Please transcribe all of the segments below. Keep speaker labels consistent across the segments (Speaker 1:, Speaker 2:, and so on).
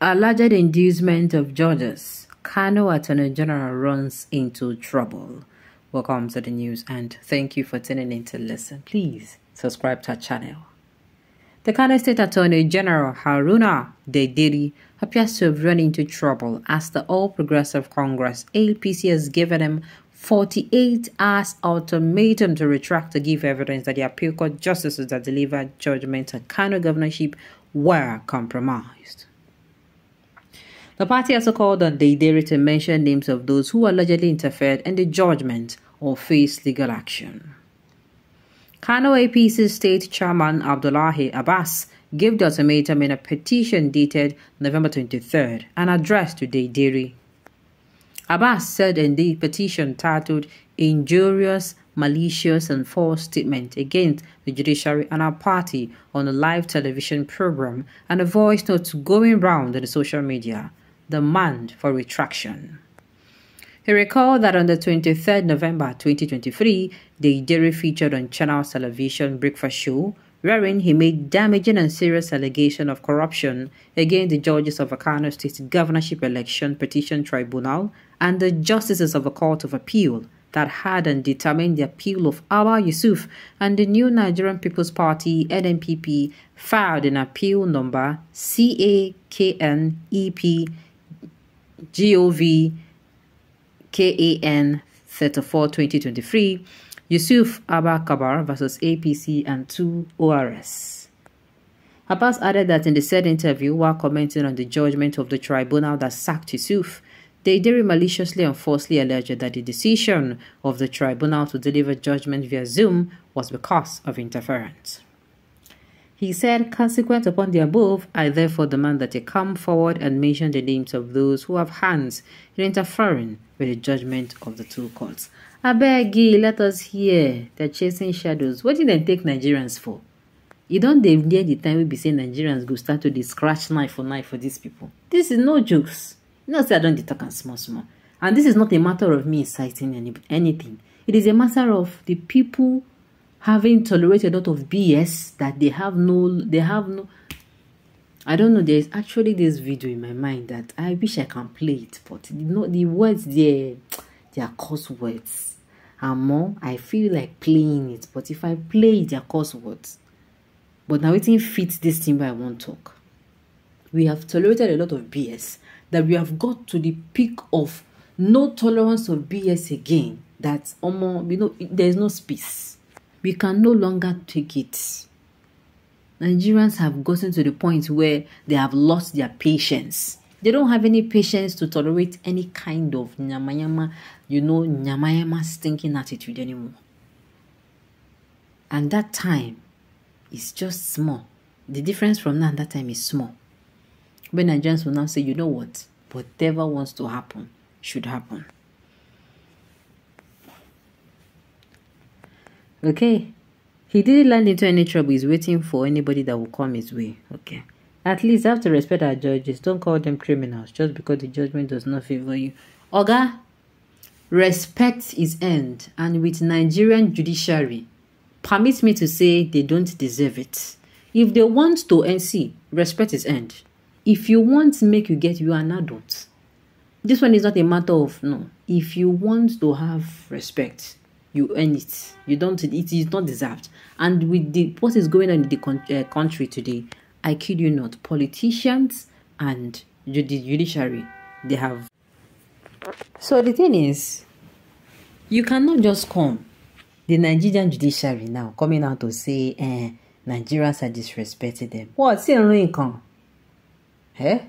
Speaker 1: Alleged inducement of judges. Kano Attorney General runs into trouble. Welcome to the news and thank you for tuning in to listen. Please subscribe to our channel. The Kano State Attorney General Haruna Dederi appears to have run into trouble as the All Progressive Congress APC has given him 48 hours ultimatum to retract to give evidence that the appeal court justices that delivered judgment at Kano governorship were compromised. The party also called on the to mention names of those who allegedly interfered in the judgment or faced legal action. Kano APC State Chairman Abdullahi Abbas gave the ultimatum in a petition dated November 23rd and addressed to Dairy. Abbas said in the petition titled Injurious, Malicious and False Statement Against the Judiciary and our Party on a live television program and a voice note going round in the social media demand for retraction. He recalled that on the 23rd November 2023, the Dairy featured on Channel Television Breakfast Show, wherein he made damaging and serious allegation of corruption against the judges of Akano State Governorship Election Petition Tribunal and the justices of the Court of Appeal that had and determined the appeal of Abba Yusuf and the New Nigerian People's Party NNPP filed an appeal number CAKNEP GOV KAN 34 2023, Yusuf Abba Kabir versus APC and 2 ORS. Abbas added that in the said interview, while commenting on the judgment of the tribunal that sacked Yusuf, Dederi maliciously and falsely alleged that the decision of the tribunal to deliver judgment via Zoom was because of interference. He said, Consequent upon the above, I therefore demand that you come forward and mention the names of those who have hands in interfering with the judgment of the two courts. I beg you, let us hear. They're chasing shadows. What did they take Nigerians for? You don't they near the time we be saying Nigerians go start to scratch knife for knife for these people. This is no jokes. You know, say I don't talk and small small. And this is not a matter of me inciting any, anything. It is a matter of the people having tolerated a lot of BS that they have no, they have no. I don't know. There's actually this video in my mind that I wish I can play it, but you know the words there, they are curse words. And more, I feel like playing it, but if I play it, they are curse words. But now it didn't fit this thing where I won't talk. We have tolerated a lot of BS that we have got to the peak of no tolerance of BS again. That almost, you know, there is no space we can no longer take it. Nigerians have gotten to the point where they have lost their patience. They don't have any patience to tolerate any kind of nyamayama, you know, nyamayama stinking attitude anymore. And that time is just small. The difference from now and that time is small. When Nigerians will now say, you know what, whatever wants to happen should happen. Okay. He didn't land into any trouble. He's waiting for anybody that will come his way. Okay. At least have to respect our judges. Don't call them criminals just because the judgment does not favor you. Oga, respect is end. And with Nigerian judiciary, permit me to say they don't deserve it. If they want to NC, respect is end. If you want to make you get, you are an adult. This one is not a matter of no. If you want to have respect, you earn it. You don't. It is not deserved. And with the what is going on in the con- uh, country today, I kid you not, politicians and the judiciary they have. So the thing is, you cannot just come. The Nigerian judiciary now coming out to say, eh, Nigerians are disrespecting them. What? See, income. Eh?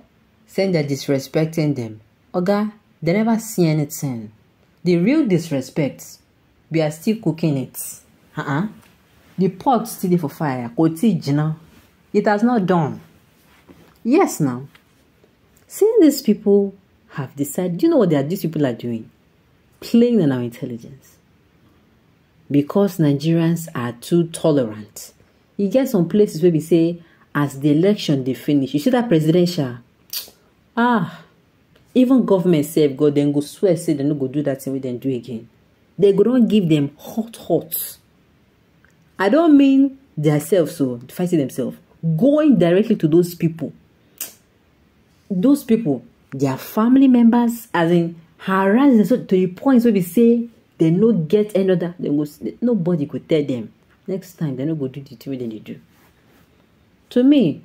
Speaker 1: Saying they're disrespecting them. Oga, they never see anything. The real disrespect we are still cooking it. Uh-uh. The pot still for fire. It has not done. Yes, now. Seeing these people have decided, do you know what they these people are doing? Playing on our intelligence. Because Nigerians are too tolerant. You get some places where we say, as the election they finish, you see that presidential, ah, even government say, go then go swear, say they no go do that thing we then do again they go not give them hot hot i don't mean themselves so fighting themselves going directly to those people those people, their family members, as in harass them so to the point where they say they no get another, they go, nobody could tell them. Next time, they no go do the thing they do. To me,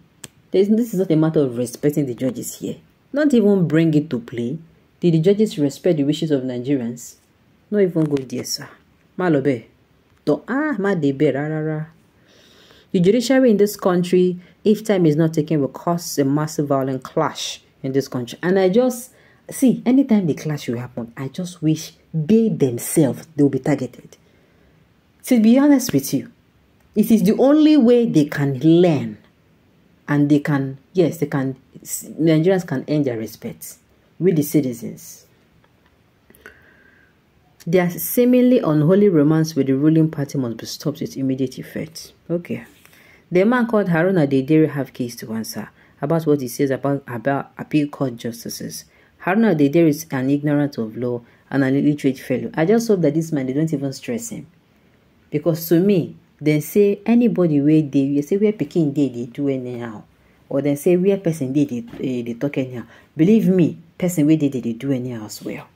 Speaker 1: this is not a matter of respecting the judges here. Not even bring it to play. Did the judges respect the wishes of Nigerians? Not even go there, sir. Malobe. Don't ah, ma debe rara. The judiciary in this country, if time is not taken, will cause a massive violent clash in this country. And I just see anytime the clash will happen, I just wish they themselves they will be targeted. To be honest with you, it is the only way they can learn and they can yes they can Nigerians can earn their respect with the citizens. Their seemingly unholy romance with the ruling party must be stopped with immediate effect. Okay. The man called Haruna Dederi have case to answer about what he says about, about appeal court justices. Haruna Dederi is an ignorant of law and an illiterate fellow. I just hope that this man, they don't even stress him. Because to me, they say anybody where they, you say where picking they, they do anyhow. Or they say where person they, they, eh, they talk anyhow. Believe me, person where they, they, they do anyhow as well.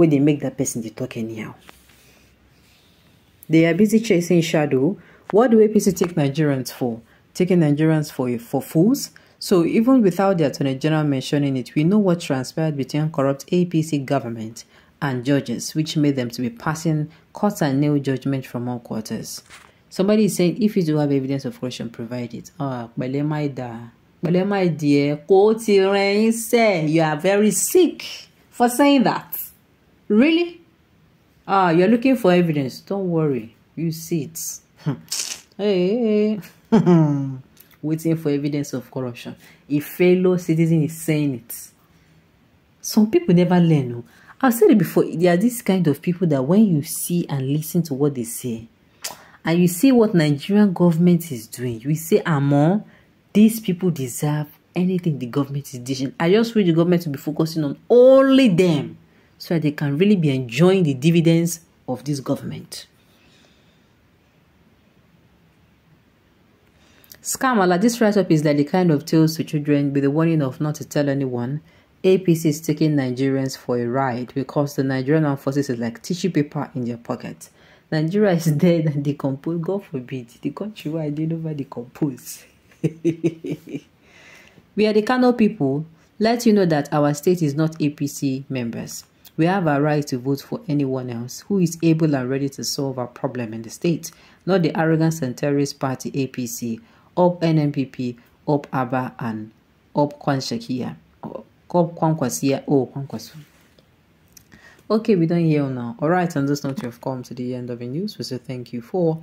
Speaker 1: Where they make that person they talk anyhow. They are busy chasing shadow. What do APC take Nigerians for? Taking Nigerians for, for fools? So even without the Attorney General mentioning it, we know what transpired between corrupt APC government and judges, which made them to be passing court and nail judgment from all quarters. Somebody is saying if you do have evidence of corruption, provide it. Ah, pẹ̀lẹ́ my my dear. Kò say you are very sick for saying that. Really? Ah, you're looking for evidence. Don't worry. You see it. hey. waiting for evidence of corruption. A fellow citizen is saying it. Some people never learn. No? I've said it before. There are these kind of people that when you see and listen to what they say, and you see what Nigerian government is doing, you say, Amon, these people deserve anything the government is doing. I just wish the government to be focusing on only them so that they can really be enjoying the dividends of this government. Scamala, this write-up is like the kind of tales to children with the warning of not to tell anyone. APC is taking Nigerians for a ride because the Nigerian armed forces is like tissue paper in their pocket. Nigeria is dead and decomposed. God forbid. The country where I did over decompose. we are the Kano people. Let you know that our state is not APC members. We have a right to vote for anyone else who is able and ready to solve our problem in the state, not the arrogant and terrorist party APC up NNPP, up ABBA, and up Kwanshakia. Up Kwankwasia, oh, Kwankwasu. Okay, we don't hear now. Alright, on this note, you have come to the end of the news. We say thank you for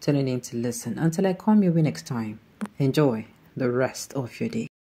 Speaker 1: tuning in to listen. Until I come your way next time, enjoy the rest of your day.